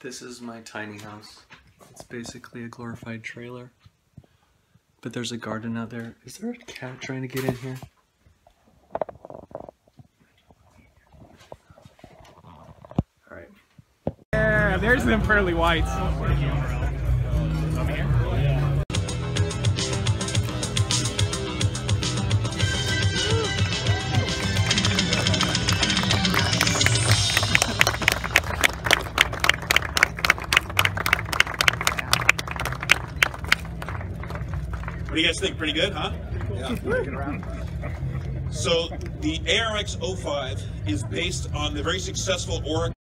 This is my tiny house. It's basically a glorified trailer. But there's a garden out there. Is there a cat trying to get in here? Yeah, there's them pearly whites. What do you guys think? Pretty good, huh? Yeah. So the ARX 05 is based on the very successful Oreca